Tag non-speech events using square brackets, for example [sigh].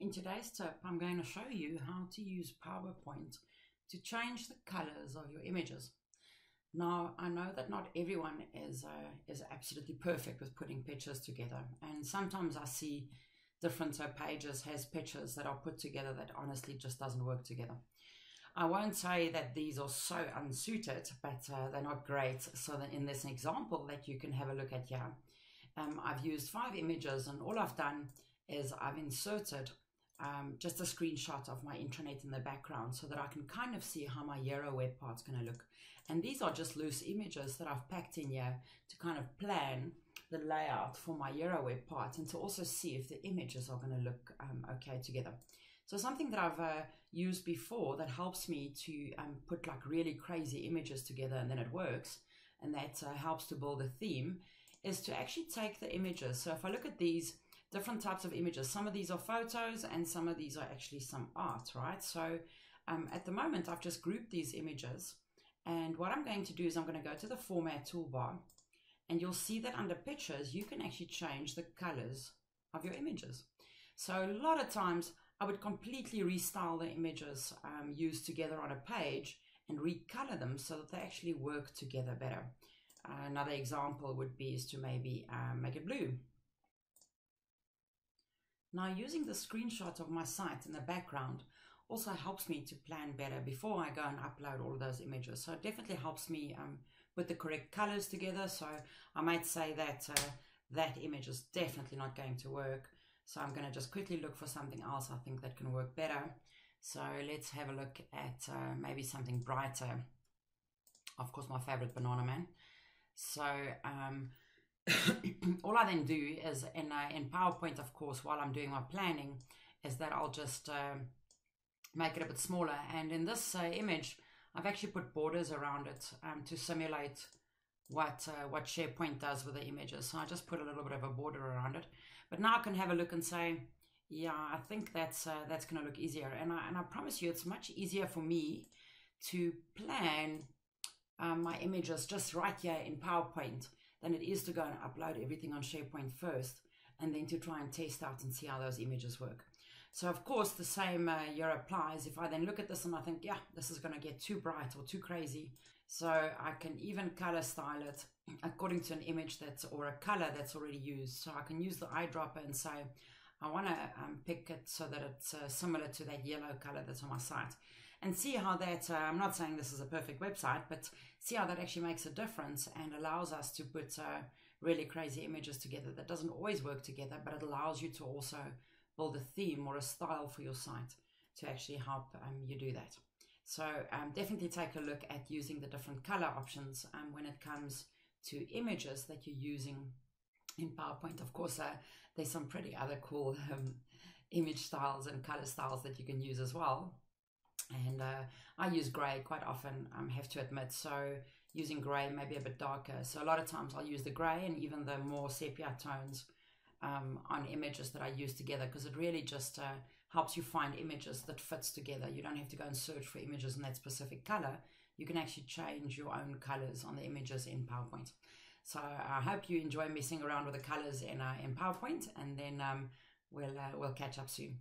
In today's tip, I'm going to show you how to use PowerPoint to change the colors of your images. Now, I know that not everyone is, uh, is absolutely perfect with putting pictures together. And sometimes I see different uh, pages has pictures that are put together that honestly just doesn't work together. I won't say that these are so unsuited, but uh, they're not great. So that in this example that you can have a look at here, um, I've used five images and all I've done is I've inserted um, just a screenshot of my intranet in the background so that I can kind of see how my Hero web part's going to look. And these are just loose images that I've packed in here to kind of plan the layout for my Hero web part and to also see if the images are going to look um, okay together. So something that I've uh, used before that helps me to um, put like really crazy images together and then it works and that uh, helps to build a theme is to actually take the images. So if I look at these different types of images. Some of these are photos and some of these are actually some art, right? So um, at the moment, I've just grouped these images. And what I'm going to do is I'm going to go to the format toolbar and you'll see that under pictures, you can actually change the colors of your images. So a lot of times I would completely restyle the images um, used together on a page and recolor them so that they actually work together better. Uh, another example would be is to maybe um, make it blue now using the screenshot of my site in the background also helps me to plan better before I go and upload all those images. So it definitely helps me um, put the correct colors together. So I might say that uh, that image is definitely not going to work. So I'm going to just quickly look for something else I think that can work better. So let's have a look at uh, maybe something brighter. Of course, my favorite Banana Man. So um, [coughs] all I then do is in, uh, in PowerPoint, of course, while I'm doing my planning, is that I'll just uh, make it a bit smaller. And in this uh, image, I've actually put borders around it um, to simulate what uh, what SharePoint does with the images. So I just put a little bit of a border around it. But now I can have a look and say, yeah, I think that's uh, that's going to look easier. And I, and I promise you, it's much easier for me to plan um, my images just right here in PowerPoint than it is to go and upload everything on SharePoint first and then to try and test out and see how those images work. So of course the same uh, here applies. If I then look at this and I think, yeah, this is going to get too bright or too crazy. So I can even color style it according to an image that's or a color that's already used. So I can use the eyedropper and say, I want to um, pick it so that it's uh, similar to that yellow color that's on my site and see how that, uh, I'm not saying this is a perfect website, but see how that actually makes a difference and allows us to put uh, really crazy images together. That doesn't always work together, but it allows you to also build a theme or a style for your site to actually help um, you do that. So um, definitely take a look at using the different color options um, when it comes to images that you're using in PowerPoint. Of course, uh, there's some pretty other cool [laughs] um, image styles and color styles that you can use as well and uh, I use grey quite often, I um, have to admit. So using grey maybe a bit darker. So a lot of times I'll use the grey and even the more sepia tones um, on images that I use together because it really just uh, helps you find images that fits together. You don't have to go and search for images in that specific color. You can actually change your own colors on the images in PowerPoint. So I hope you enjoy messing around with the colors in, uh, in PowerPoint and then um, we'll, uh, we'll catch up soon.